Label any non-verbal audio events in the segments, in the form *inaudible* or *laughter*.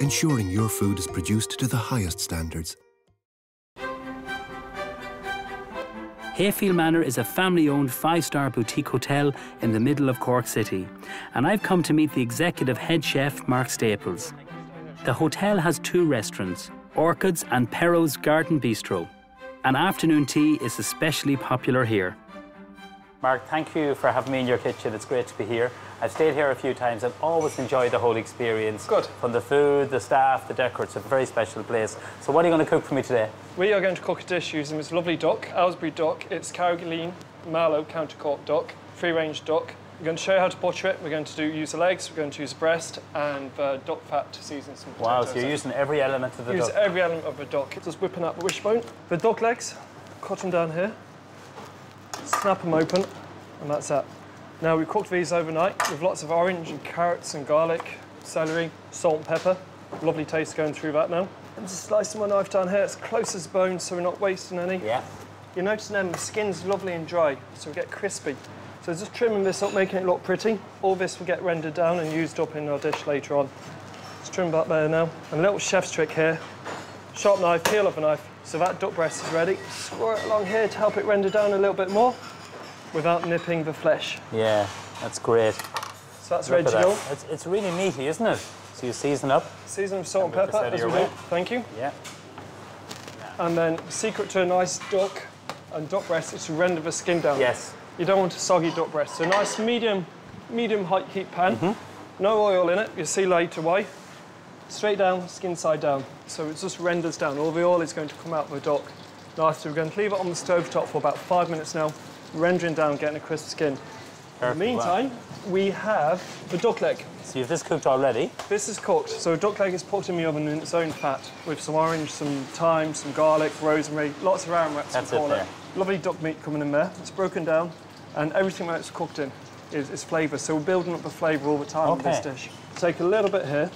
ensuring your food is produced to the highest standards. Hayfield Manor is a family owned five star boutique hotel in the middle of Cork City, and I've come to meet the executive head chef, Mark Staples. The hotel has two restaurants, Orchids and Perrotts Garden Bistro. An afternoon tea is especially popular here. Mark, thank you for having me in your kitchen. It's great to be here. I've stayed here a few times. I've always enjoyed the whole experience. Good. From the food, the staff, the decor. It's a very special place. So, what are you going to cook for me today? We are going to cook a dish using this lovely duck, Aylesbury duck. It's Carrigaline Marlow County Cork duck, free range duck. We're going to show you how to butcher it. We're going to do, use the legs, we're going to use the breast, and uh, duck fat to season some potatoes. Wow, so you're using every element of the Use duck. every element of a duck. It's just whipping up the wishbone. The duck legs, cut them down here, snap them open, and that's that. Now we've cooked these overnight with lots of orange and carrots and garlic, celery, salt and pepper. Lovely taste going through that now. I'm just slicing my knife down here as close as bone so we're not wasting any. Yeah. You're noticing them, the skin's lovely and dry, so we get crispy. So just trimming this up, making it look pretty. All this will get rendered down and used up in our dish later on. Just trim that there now. And a little chef's trick here. Sharp knife, peel of a knife. So that duck breast is ready. It along here to help it render down a little bit more without nipping the flesh. Yeah, that's great. So that's Look ready to that. go. It's, it's really meaty, isn't it? So you season up. Season with salt and And pepper this out of as we do. Thank you. Yeah. And then secret to a nice duck and duck breast is to render the skin down. Yes. You don't want a soggy duck breast. So nice medium, medium height heat pan. Mm-hmm. No oil in it. You'll see later why. Straight down, skin side down. So it just renders down. All the oil is going to come out of the duck. Nice. So we're going to leave it on the stove top for about five minutes now, rendering down, getting a crisp skin. Perfect. In the meantime, we have the duck leg. So you've this cooked already. This is cooked. So a duck leg is put in the oven in its own fat with some orange, some thyme, some garlic, rosemary, lots of aromatic. That's it there. Lovely duck meat coming in there. It's broken down, and everything that it's cooked in is, is flavour. So we're building up the flavour all the time with this dish. Take a little bit here.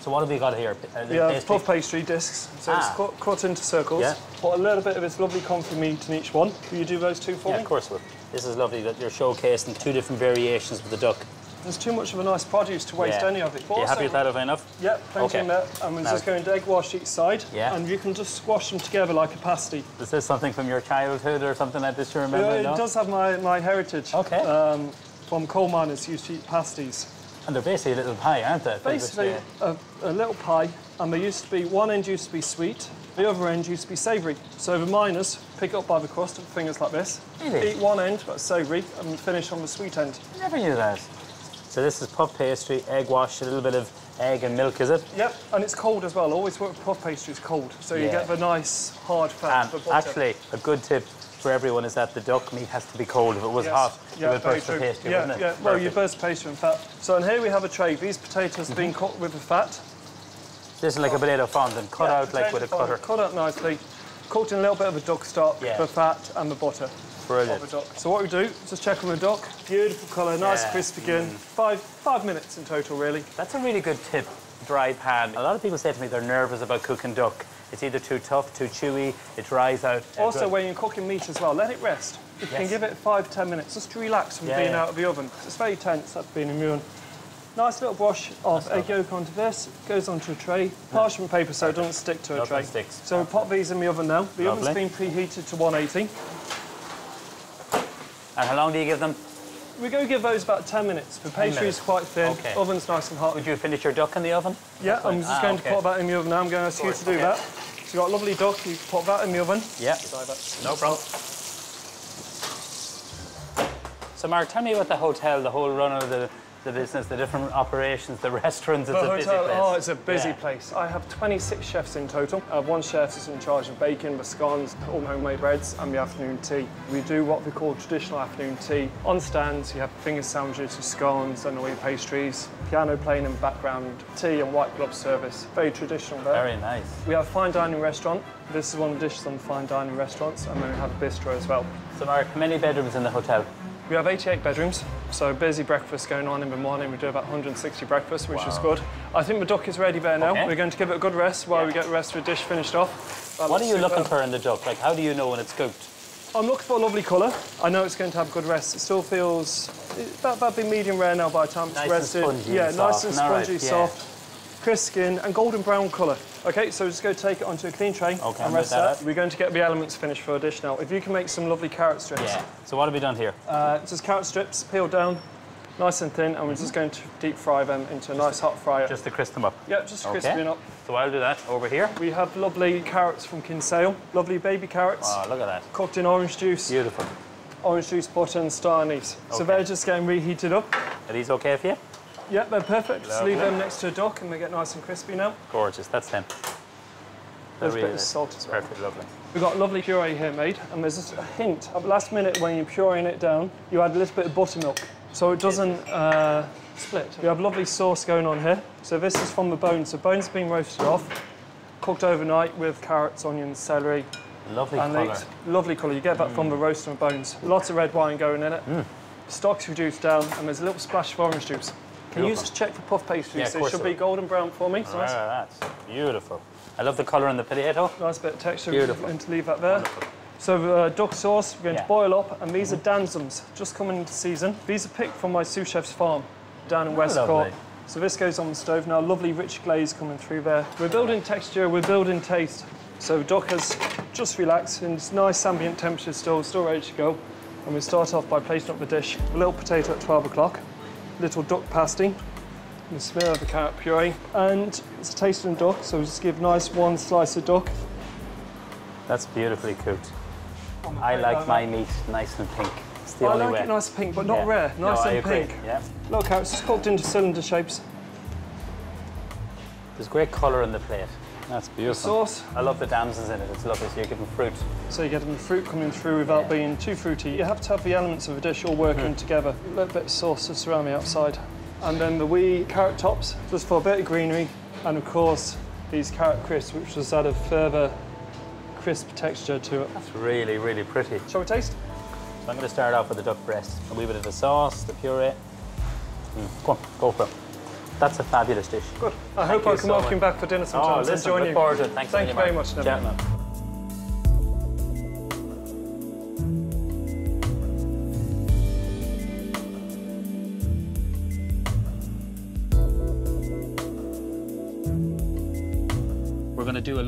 So what have we got here? Uh, pastry? puff pastry discs. So it's Ah. cut, cut into circles. Yeah. Put a little bit of this lovely confit meat in each one. Will you do those two for Yeah, me? of course. Will. This is lovely that you're showcasing two different variations with the duck. There's too much of a nice produce to waste Yeah. any of it. But Are you happy with that? I enough? Yep, plenty Okay. in there. And we're Now- just going to egg wash each side. Yeah. And you can just squash them together like a pasty. Is this something from your childhood or something like this you remember? Yeah, it no? does have my, my heritage. Okay. Um, from coal miners who used to eat pasties. And they're basically a little pie, aren't they? Basically, a, a little pie, and they used to be, one end used to be sweet, the other end used to be savoury. So the miners pick up by the crust with fingers like this, Really? eat one end, that's savoury, and finish on the sweet end. I never knew that. So this is puff pastry, egg wash, a little bit of egg and milk, is it? Yep, and it's cold as well. Always work with puff pastries cold, so you get the nice hard fat. And actually, a good tip for everyone is that the duck meat has to be cold. If it was Yes. hot, Yeah, it would burst the pastry, yeah, wouldn't it? yeah. Well, you burst pastry and fat. So, and here we have a tray. These potatoes have Mm-hmm. been cooked with the fat. This is like a potato fondant, cut Yeah, out like with a cutter. Cut out nicely. Cooked in a little bit of a duck stock, Yeah. the fat and the butter. Brilliant. Of the duck. So what we do, just check on the duck. Beautiful colour, nice Yeah. Mm. crispy skin. Five five minutes in total, really. That's a really good tip, dry pan. A lot of people say to me they're nervous about cooking duck. It's either too tough, too chewy, it dries out. Also, good. when you're cooking meat as well, let it rest. You can give it five, ten minutes just to relax from Yeah, being yeah. out of the oven. It's very tense after being in the oven. Nice little brush of egg yolk onto this, goes onto a tray. Parchment paper so it doesn't stick to a Nothing tray. sticks. So we pop these in the oven now. The oven's been preheated to 180. And how long do you give them? We go give those about 10 minutes. The pastry is quite thin, Okay. oven's nice and hot. Would you finish your duck in the oven? Yeah, I'm just Ah, going okay. to pop that in the oven now. I'm going to ask you to do okay. that. So you've got a lovely duck, you pop that in the oven. Yeah, no problem. So, Mark, tell me about the hotel, the whole run of the, the business, the different operations, the *laughs* restaurants. It's The a busy place. oh, it's a busy Yeah. place. I have 26 chefs in total. I have one chef that's in charge of bacon, the scones, all homemade breads, and the afternoon tea. We do what we call traditional afternoon tea. On stands, you have finger sandwiches, your scones, and all your pastries. Piano playing in the background, tea and white glove service. Very traditional there. Very nice. We have a fine dining restaurant. This is one of the dishes on fine dining restaurants, and then we have a bistro as well. So, Mark, many bedrooms in the hotel? We have 88 bedrooms, so busy breakfast going on in the morning. We do about 160 breakfasts, which is good. I think the duck is ready there now. Okay. We're going to give it a good rest while we get the rest of the dish finished off. That What are you looking for in the duck? Like, how do you know when it's cooked? I'm looking for a lovely colour. I know it's going to have good rest. It still feels that that'd be medium rare now by the time it's Nice and rested. spongy yeah, nice soft. and All right, spongy, yeah. Crisp skin, and golden brown colour. Okay, so just go take it onto a clean tray Okay, and rest that. that. We're going to get the elements finished for our dish now. If you can make some lovely carrot strips. Yeah. So what have we done here? Uh, just carrot strips, peeled down, nice and thin, and we're just going to deep fry them into a nice hot fryer. Just to crisp them up. yeah, just Okay. crisping up. So I'll do that over here. We have lovely carrots from Kinsale, lovely baby carrots, Oh, look at that. cooked in orange juice, Beautiful. orange juice, butter, and star anise. So they're just getting reheated up. Are these okay for you? Yeah, they're perfect. Just leave them next to a dock and they get nice and crispy now. Gorgeous. That's them. There's a Really bit of salt as well. Perfect. Lovely. We've got lovely puree here made, and there's just a hint at the last minute when you're pureeing it down, you add a little bit of buttermilk so it doesn't uh, split. We have lovely sauce going on here. So this is from the bones. The bones have been roasted off, cooked overnight with carrots, onions, celery, Lovely and colour. Lovely colour. You get that from the roast of the bones. Lots of red wine going in it. Mm. Stock's reduced down, and there's a little splash of orange juice. Can you just check for puff pastry? Yeah, so it should I be golden brown for me. So Ah, that's beautiful. I love the colour in the potato. Nice bit of texture. Beautiful. Going to leave that there. So uh, duck sauce, we're going Yeah. to boil up, and these are damsons, just coming into season. These are picked from my sous chef's farm down in West Cork. So this goes on the stove now. Lovely rich glaze coming through there. We're building texture, we're building taste. So duck has just relaxed in this nice ambient temperature still, still ready to go. And we start off by placing up the dish. A little potato at 12 o'clock, little duck pasty, and a smear of the carrot puree. And it's a tasting duck, so we'll just give nice one slice of duck. That's beautifully cooked. I like my meat nice and pink. It's the I only like way. it nice and pink, but not Yeah. rare. No, Nice I and pink. Yeah. Look how it's just cooked into cylinder shapes. There's great colour in the plate. That's beautiful. Sauce, I love the damsons in it. It's lovely. So you're giving fruit. so you're getting the fruit coming through without Yeah. being too fruity. You have to have the elements of a dish all working together. A little bit of sauce just around the outside. And then the wee carrot tops, just for a bit of greenery. And of course, these carrot crisps, which just add a further crisp texture to it. That's really, really pretty. Shall we taste? So I'm going to start off with the duck breast. A wee bit of the sauce, the puree. Mm. Go on, go for it. That's a fabulous dish. Good. I Thank hope I can so welcome you back for dinner Oh, sometimes and listen, join look you. forward to it. Thanks Thank you very much, Neven.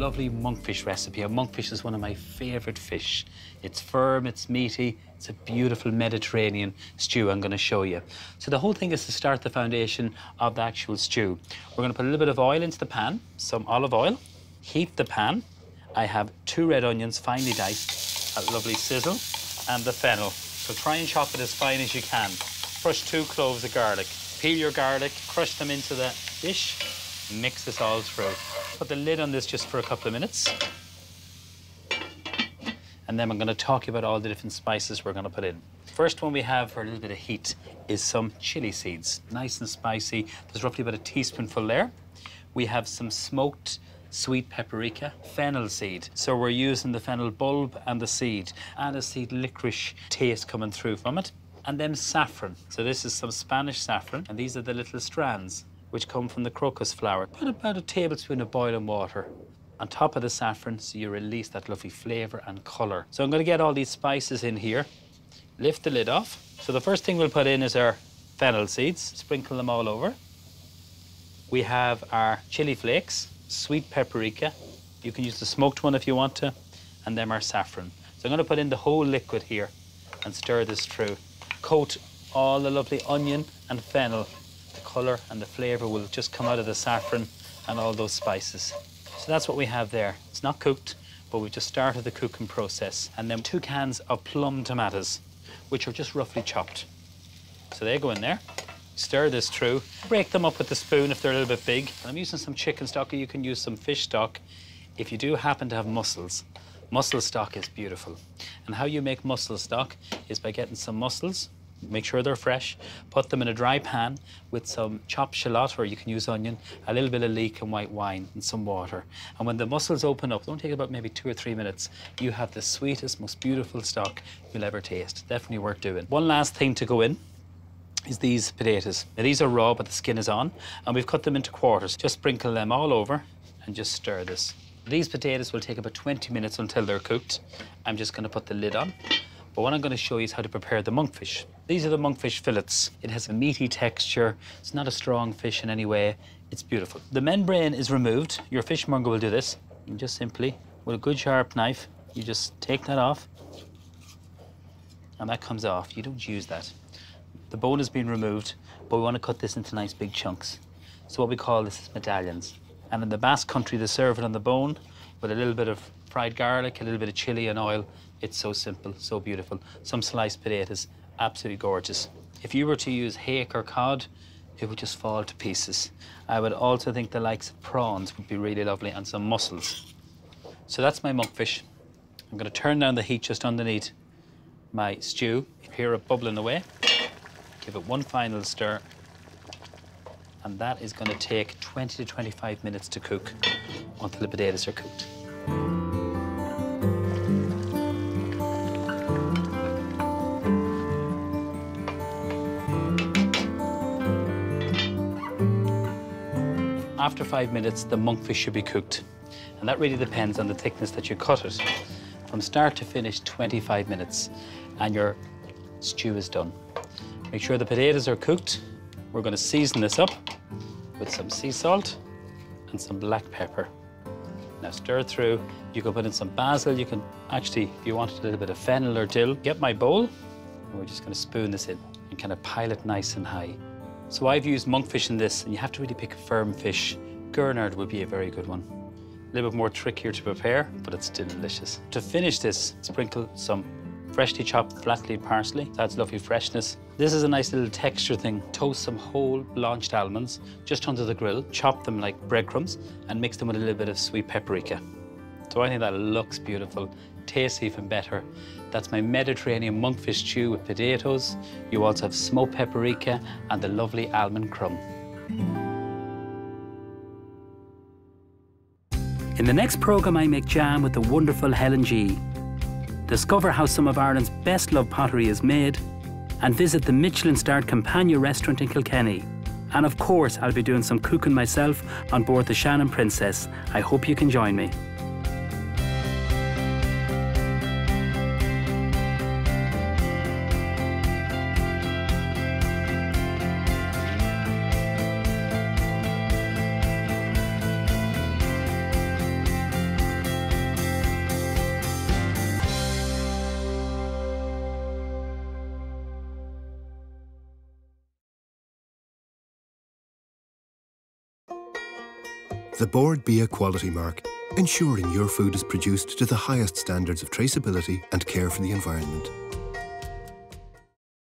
Lovely monkfish recipe. A monkfish is one of my favourite fish. It's firm, it's meaty, it's a beautiful Mediterranean stew I'm going to show you. So the whole thing is to start the foundation of the actual stew. We're going to put a little bit of oil into the pan, some olive oil, heat the pan. I have two red onions finely diced, a lovely sizzle, and the fennel. So try and chop it as fine as you can. Crush two cloves of garlic. Peel your garlic, crush them into the dish, mix this all through. Put the lid on this just for a couple of minutes. And then I'm going to talk about all the different spices we're going to put in. First one we have for a little bit of heat is some chili seeds. Nice and spicy. There's roughly about a teaspoonful there. We have some smoked sweet paprika, fennel seed. So we're using the fennel bulb and the seed. Aniseed licorice taste coming through from it. And then saffron. So this is some Spanish saffron, and these are the little strands which come from the crocus flower. Put about a tablespoon of boiling water on top of the saffron so you release that lovely flavour and colour. So I'm going to get all these spices in here, lift the lid off. So the first thing we'll put in is our fennel seeds, sprinkle them all over. We have our chili flakes, sweet paprika. You can use the smoked one if you want to, and then our saffron. So I'm going to put in the whole liquid here and stir this through. Coat all the lovely onion and fennel. Colour and the flavour will just come out of the saffron and all those spices. So that's what we have there. It's not cooked, but we've just started the cooking process. And then two cans of plum tomatoes, which are just roughly chopped. So they go in there. Stir this through. Break them up with the spoon if they're a little bit big. I'm using some chicken stock, or you can use some fish stock. If you do happen to have mussels, mussel stock is beautiful. And how you make mussel stock is by getting some mussels, make sure they're fresh, put them in a dry pan with some chopped shallot, or you can use onion, a little bit of leek and white wine, and some water. And when the mussels open up, don't take about maybe two or three minutes, you have the sweetest, most beautiful stock you'll ever taste. Definitely worth doing. One last thing to go in is these potatoes. Now, these are raw, but the skin is on, and we've cut them into quarters. Just sprinkle them all over and just stir this. These potatoes will take about 20 minutes until they're cooked. I'm just going to put the lid on. But what I'm going to show you is how to prepare the monkfish. These are the monkfish fillets. It has a meaty texture. It's not a strong fish in any way. It's beautiful. The membrane is removed. Your fishmonger will do this. You just simply, with a good sharp knife, you just take that off. And that comes off. You don't use that. The bone has been removed, but we want to cut this into nice big chunks. So what we call this is medallions. And in the Basque country, they serve it on the bone with a little bit of fried garlic, a little bit of chili and oil. It's so simple, so beautiful. Some sliced potatoes, absolutely gorgeous. If you were to use hake or cod, it would just fall to pieces. I would also think the likes of prawns would be really lovely and some mussels. So that's my monkfish. I'm going to turn down the heat just underneath my stew. Hear it bubbling away. Give it one final stir. And that is going to take 20 to 25 minutes to cook until the potatoes are cooked. After five minutes, the monkfish should be cooked. And that really depends on the thickness that you cut it. From start to finish, 25 minutes, and your stew is done. Make sure the potatoes are cooked. We're going to season this up with some sea salt and some black pepper. Now stir through. You can put in some basil. You can actually, if you wanted a little bit of fennel or dill, get my bowl. And we're just going to spoon this in and kind of pile it nice and high. So I've used monkfish in this, and you have to really pick a firm fish. Gurnard would be a very good one. A little bit more trickier to prepare, but it's still delicious. To finish this, sprinkle some freshly chopped flat leaf parsley. That's lovely freshness. This is a nice little texture thing. Toast some whole blanched almonds just under the grill, chop them like breadcrumbs, and mix them with a little bit of sweet paprika. So I think that looks beautiful, tastes even better. That's my Mediterranean monkfish stew with potatoes. You also have smoked paprika and the lovely almond crumb. In the next programme, I make jam with the wonderful Helen G. Discover how some of Ireland's best loved pottery is made, and visit the Michelin starred Campagne restaurant in Kilkenny. And of course, I'll be doing some cooking myself on board the Shannon Princess. I hope you can join me. The Bord Bia quality mark, ensuring your food is produced to the highest standards of traceability and care for the environment.